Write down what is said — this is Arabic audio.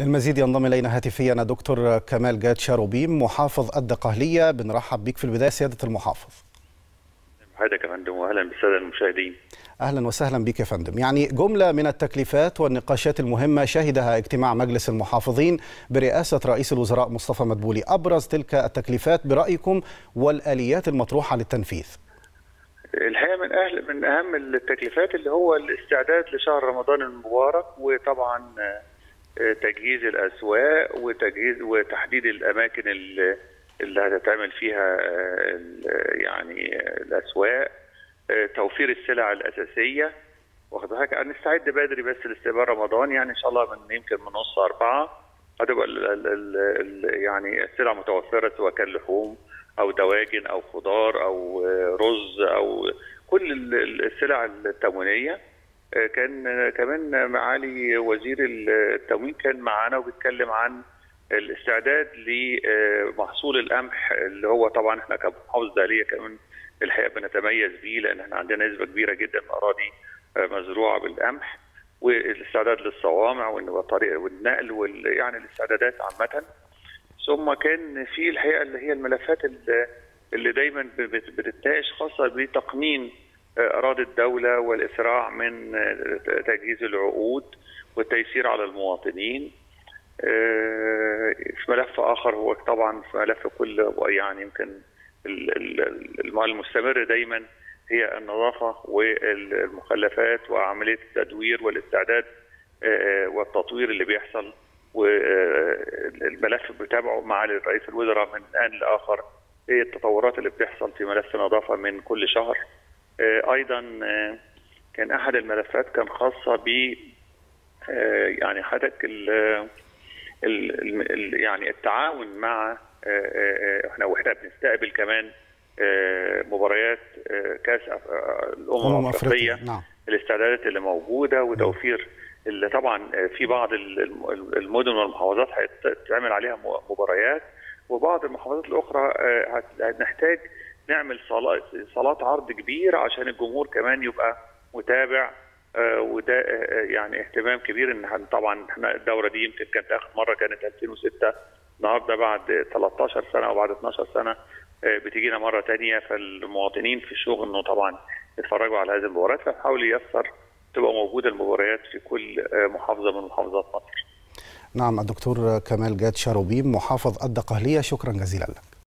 للمزيد ينضم إلينا هاتفيا دكتور كمال جاد شاروبيم محافظ الدقهلية بنرحب بك في البداية سيادة المحافظ. حضرتك يا فندم واهلا بالسادة المشاهدين. أهلا وسهلا بك يا فندم، يعني جملة من التكليفات والنقاشات المهمة شهدها اجتماع مجلس المحافظين برئاسة رئيس الوزراء مصطفى مدبولي، أبرز تلك التكليفات برأيكم والآليات المطروحة للتنفيذ. الحقيقة من أهل من أهم التكليفات اللي هو الاستعداد لشهر رمضان المبارك وطبعا تجهيز الأسواق وتجهيز وتحديد الأماكن اللي, هتتعمل فيها يعني الأسواق توفير السلع الأساسية. واخد بالك؟ نستعد بدري بس لاستقبال رمضان يعني إن شاء الله من يمكن من نص أربعة هتبقى يعني السلع متوفرة سواء كان لحوم أو دواجن أو خضار أو رز أو كل السلع التموينية. كان كمان معالي وزير التموين كان معانا وبيتكلم عن الاستعداد لمحصول القمح اللي هو طبعا إحنا كمحافظه دهليه كمان الحقيقة بنتميز بيه لأن إحنا عندنا نسبة كبيرة جدا من أراضي مزروعة بالقمح والاستعداد للصوامع والنقل وال يعني الاستعدادات عامة. ثم كان في الحقيقة اللي هي الملفات اللي دايما بتتناقش خاصة بتقنين اراضي الدولة والإسراع من تجهيز العقود والتيسير على المواطنين. في ملف آخر هو طبعا في ملف كل يعني يمكن المستمر دايما هي النظافة والمخلفات وعملية التدوير والاستعداد والتطوير اللي بيحصل والملف بتابعه مع رئيس الوزراء من آن لآخر إيه التطورات اللي بتحصل في ملف النظافه من كل شهر. أيضا كان أحد الملفات كان خاصة ب يعني حضرتك يعني التعاون مع إحنا وإحنا بنستقبل كمان مباريات كأس الأمم الأفريقية نعم. الاستعدادات اللي موجودة وتوفير اللي طبعا في بعض المدن والمحافظات هتتعمل عليها مباريات وبعض المحافظات الأخرى هنحتاج نعمل صالات صالات عرض كبيرة عشان الجمهور كمان يبقى متابع آه وده آه يعني اهتمام كبير إن طبعا إحنا الدورة دي يمكن كانت آخر مرة كانت 2006 النهارده بعد 13 سنة أو بعد 12 سنة آه بتجينا مرة ثانية فالمواطنين في الشغل إنه طبعا يتفرجوا على هذه المباريات فنحاول ييسر تبقى موجودة المباريات في كل محافظة من محافظات مصر. نعم الدكتور كمال جاد شاروبيم محافظ الدقهلية شكرا جزيلا لك.